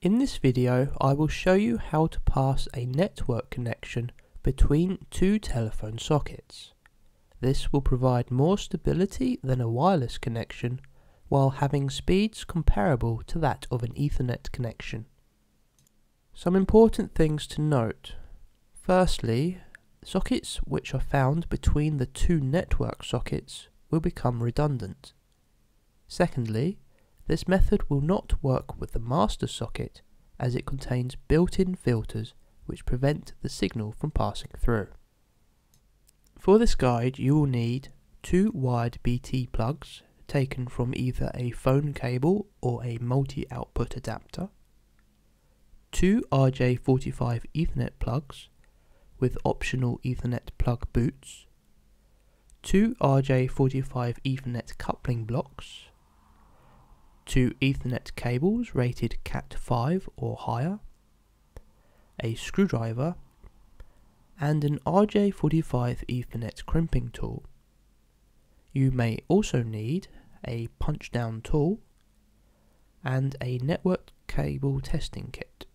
In this video I will show you how to pass a network connection between two telephone sockets. This will provide more stability than a wireless connection while having speeds comparable to that of an Ethernet connection. Some important things to note. Firstly, sockets which are found between the two network sockets will become redundant. Secondly, this method will not work with the master socket as it contains built-in filters which prevent the signal from passing through. For this guide you will need two wired BT plugs taken from either a phone cable or a multi-output adapter, two RJ45 Ethernet plugs with optional Ethernet plug boots, two RJ45 Ethernet coupling blocks, two Ethernet cables rated Cat5 or higher, a screwdriver, and an RJ45 Ethernet crimping tool. You may also need a punch down tool and a network cable testing kit.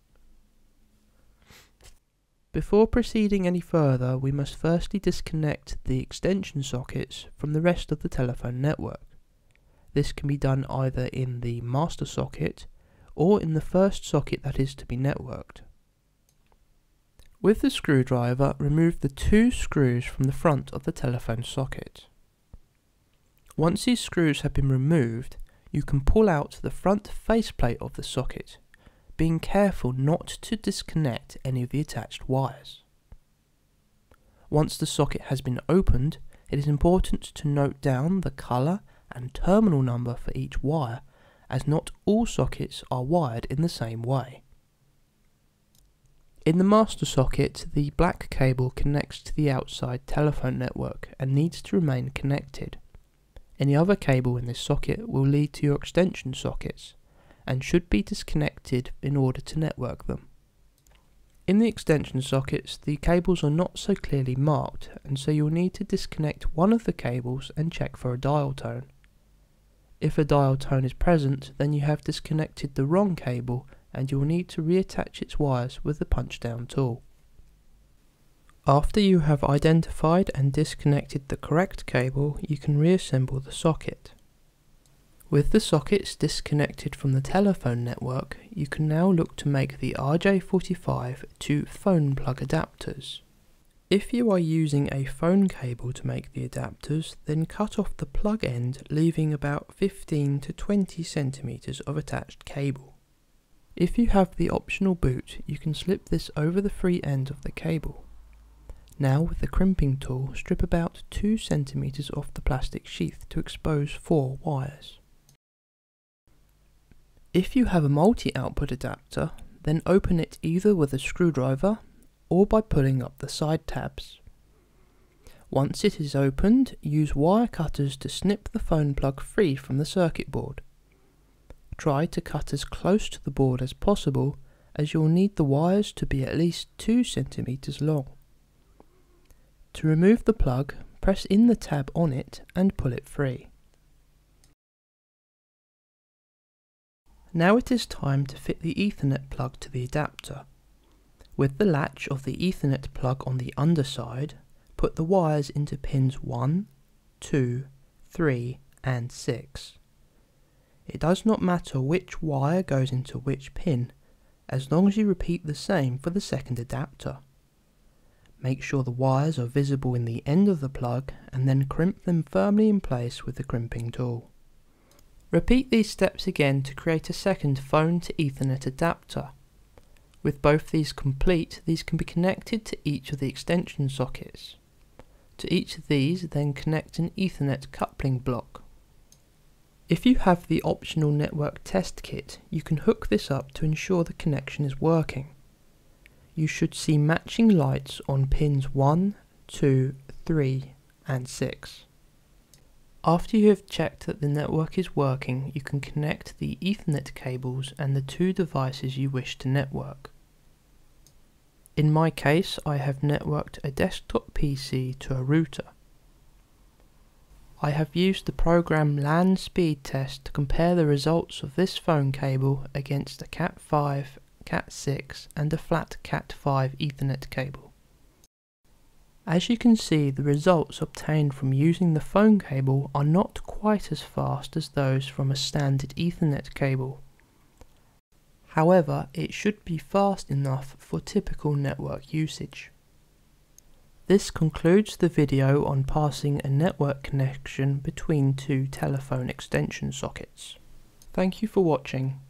Before proceeding any further, we must firstly disconnect the extension sockets from the rest of the telephone network. This can be done either in the master socket or in the first socket that is to be networked. With the screwdriver, remove the two screws from the front of the telephone socket. Once these screws have been removed, you can pull out the front faceplate of the socket, being careful not to disconnect any of the attached wires. Once the socket has been opened, it is important to note down the colour and terminal number for each wire as not all sockets are wired in the same way. In the master socket, the black cable connects to the outside telephone network and needs to remain connected. Any other cable in this socket will lead to your extension sockets and should be disconnected in order to network them. In the extension sockets, the cables are not so clearly marked and so you'll need to disconnect one of the cables and check for a dial tone. If a dial tone is present, then you have disconnected the wrong cable and you will need to reattach its wires with the punch down tool. After you have identified and disconnected the correct cable, you can reassemble the socket. With the sockets disconnected from the telephone network, you can now look to make the RJ45 to phone plug adapters. If you are using a phone cable to make the adapters, then cut off the plug end leaving about 15 to 20 centimeters of attached cable. If you have the optional boot, you can slip this over the free end of the cable. Now with the crimping tool, strip about 2 centimeters off the plastic sheath to expose 4 wires. If you have a multi-output adapter, then open it either with a screwdriver or by pulling up the side tabs. Once it is opened, use wire cutters to snip the phone plug free from the circuit board. Try to cut as close to the board as possible as you'll need the wires to be at least 2 centimeters long. To remove the plug, press in the tab on it and pull it free. Now it is time to fit the Ethernet plug to the adapter. With the latch of the Ethernet plug on the underside, put the wires into pins 1, 2, 3 and 6. It does not matter which wire goes into which pin, as long as you repeat the same for the second adapter. Make sure the wires are visible in the end of the plug and then crimp them firmly in place with the crimping tool. Repeat these steps again to create a second phone to Ethernet adapter. With both these complete, these can be connected to each of the extension sockets. To each of these, then connect an Ethernet coupling block. If you have the optional network test kit, you can hook this up to ensure the connection is working. You should see matching lights on pins 1, 2, 3 and 6. After you have checked that the network is working, you can connect the Ethernet cables and the two devices you wish to network. In my case, I have networked a desktop PC to a router. I have used the program LAN speed test to compare the results of this phone cable against a Cat5, Cat6 and a flat Cat5 Ethernet cable. As you can see the results obtained from using the phone cable are not quite as fast as those from a standard Ethernet cable. However, it should be fast enough for typical network usage. This concludes the video on passing a network connection between two telephone extension sockets. Thank you for watching.